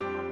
you